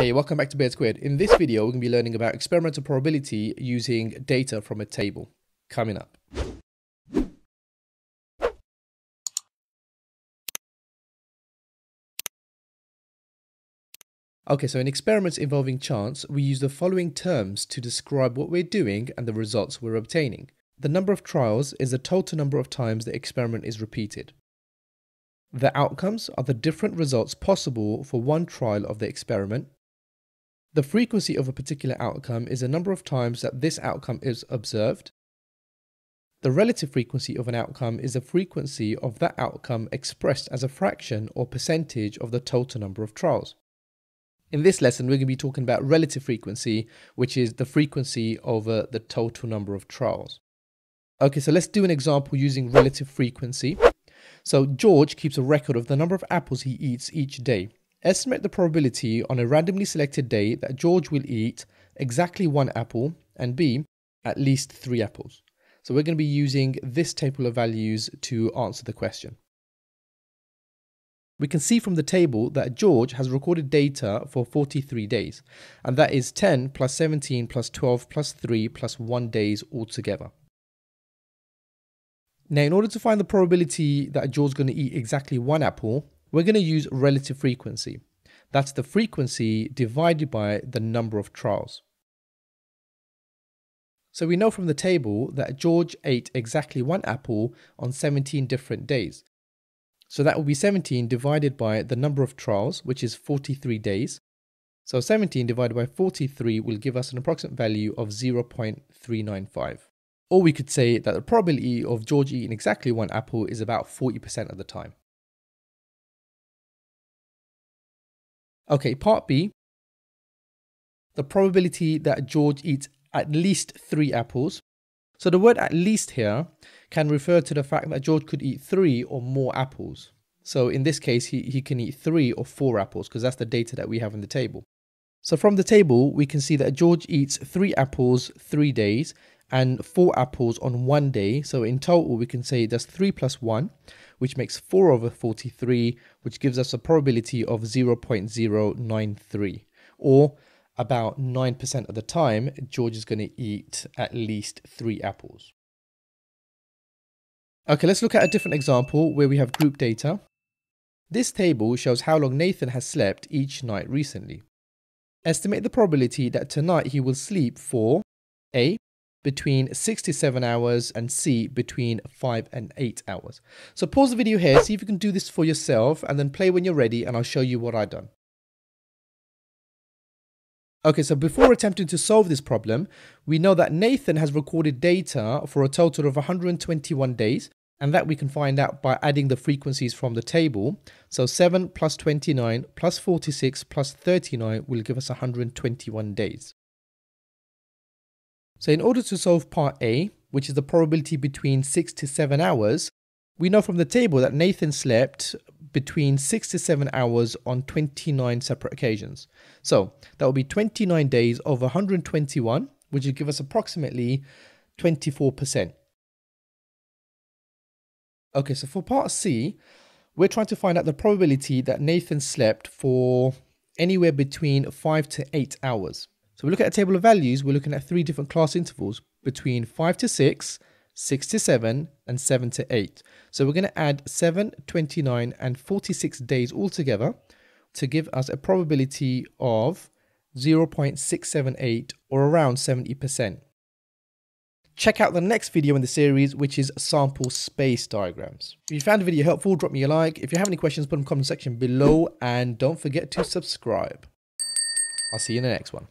Hey, welcome back to Beard Squared. In this video, we're going to be learning about experimental probability using data from a table. Coming up. Okay, so in experiments involving chance, we use the following terms to describe what we're doing and the results we're obtaining. The number of trials is the total number of times the experiment is repeated. The outcomes are the different results possible for one trial of the experiment. The frequency of a particular outcome is the number of times that this outcome is observed. The relative frequency of an outcome is the frequency of that outcome expressed as a fraction or percentage of the total number of trials. In this lesson, we're going to be talking about relative frequency, which is the frequency over the total number of trials. Okay, so let's do an example using relative frequency. So George keeps a record of the number of apples he eats each day. Estimate the probability on a randomly selected day that George will eat exactly one apple and B, at least three apples. So we're going to be using this table of values to answer the question. We can see from the table that George has recorded data for 43 days, and that is 10 plus 17 plus 12 plus 3 plus 1 days altogether. Now, in order to find the probability that George's going to eat exactly one apple, we're going to use relative frequency. That's the frequency divided by the number of trials. So we know from the table that George ate exactly one apple on 17 different days. So that will be 17 divided by the number of trials, which is 43 days. So 17 divided by 43 will give us an approximate value of 0.395. Or we could say that the probability of George eating exactly one apple is about 40% of the time. Okay, part B. The probability that George eats at least three apples. So the word at least here can refer to the fact that George could eat three or more apples. So in this case, he, he can eat three or four apples because that's the data that we have in the table. So from the table, we can see that George eats three apples three days and four apples on one day. So in total, we can say that's three plus one, which makes four over 43, which gives us a probability of 0.093 or about 9% of the time, George is going to eat at least three apples. Okay, let's look at a different example where we have group data. This table shows how long Nathan has slept each night recently. Estimate the probability that tonight he will sleep for A between 67 hours and C between 5 and 8 hours. So pause the video here, see if you can do this for yourself and then play when you're ready and I'll show you what I've done. Okay, so before attempting to solve this problem, we know that Nathan has recorded data for a total of 121 days and that we can find out by adding the frequencies from the table. So 7 plus 29 plus 46 plus 39 will give us 121 days. So in order to solve part A, which is the probability between 6 to 7 hours, we know from the table that Nathan slept between 6 to 7 hours on 29 separate occasions. So that will be 29 days over 121, which will give us approximately 24%. Okay, so for part C, we're trying to find out the probability that Nathan slept for anywhere between 5 to 8 hours. So we look at a table of values, we're looking at three different class intervals between 5 to 6, 6 to 7, and 7 to 8. So we're going to add 7, 29, and 46 days altogether to give us a probability of 0.678 or around 70%. Check out the next video in the series, which is sample space diagrams. If you found the video helpful, drop me a like. If you have any questions, put them in the comment section below, and don't forget to subscribe. I'll see you in the next one.